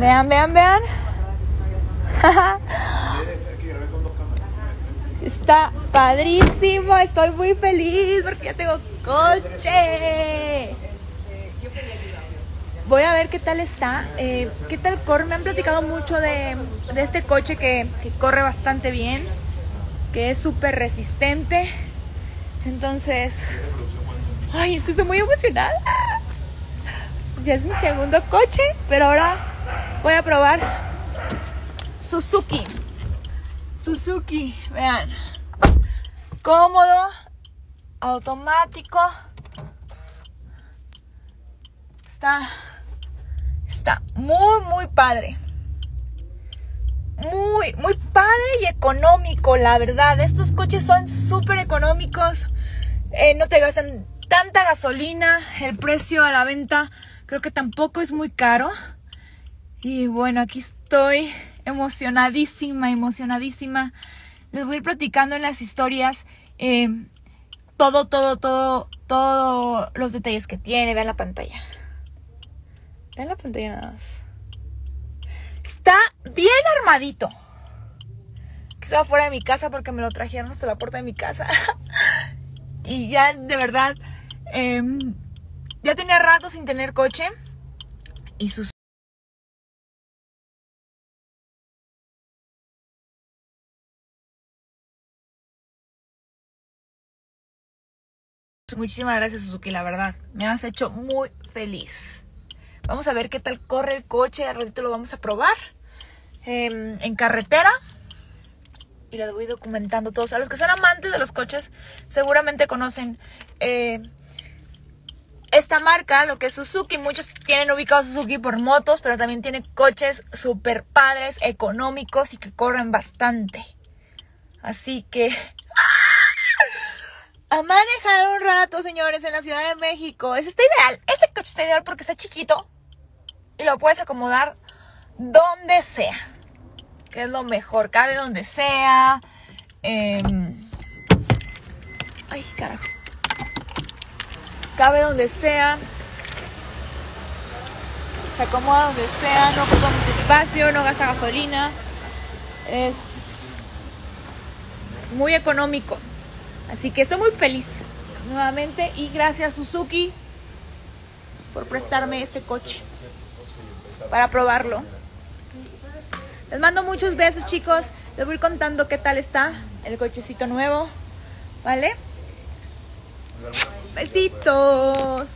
Vean, vean, vean. Está padrísimo, estoy muy feliz porque ya tengo coche. Voy a ver qué tal está, eh, qué tal corre. Me han platicado mucho de, de este coche que, que corre bastante bien, que es súper resistente. Entonces, ay, es que estoy muy emocionada. Ya es mi segundo coche, pero ahora voy a probar Suzuki. Suzuki, vean. Cómodo, automático. Está está muy muy padre. Muy muy padre y económico, la verdad. Estos coches son súper económicos. Eh, no te gastan tanta gasolina. El precio a la venta creo que tampoco es muy caro. Y bueno, aquí estoy emocionadísima, emocionadísima. Les voy a ir platicando en las historias eh, todo, todo, todo, todos los detalles que tiene. Vean la pantalla. Vean la pantalla nada más. Está bien armadito. Estoy afuera de mi casa porque me lo trajeron hasta la puerta de mi casa. y ya, de verdad, eh, ya tenía rato sin tener coche. Y sus Muchísimas gracias Suzuki, la verdad. Me has hecho muy feliz. Vamos a ver qué tal corre el coche. Al ratito lo vamos a probar. Eh, en carretera. Y lo voy documentando todos. A los que son amantes de los coches, seguramente conocen eh, esta marca, lo que es Suzuki. Muchos tienen ubicado Suzuki por motos, pero también tiene coches super padres, económicos y que corren bastante. Así que a manejar un rato, señores, en la Ciudad de México. Es está ideal. Este coche está ideal porque está chiquito y lo puedes acomodar donde sea. Que es lo mejor. Cabe donde sea. Eh... Ay, carajo. Cabe donde sea. Se acomoda donde sea. No ocupa mucho espacio. No gasta gasolina. Es, es muy económico. Así que estoy muy feliz nuevamente y gracias Suzuki por prestarme este coche para probarlo. Les mando muchos besos chicos, les voy contando qué tal está el cochecito nuevo, ¿vale? Besitos.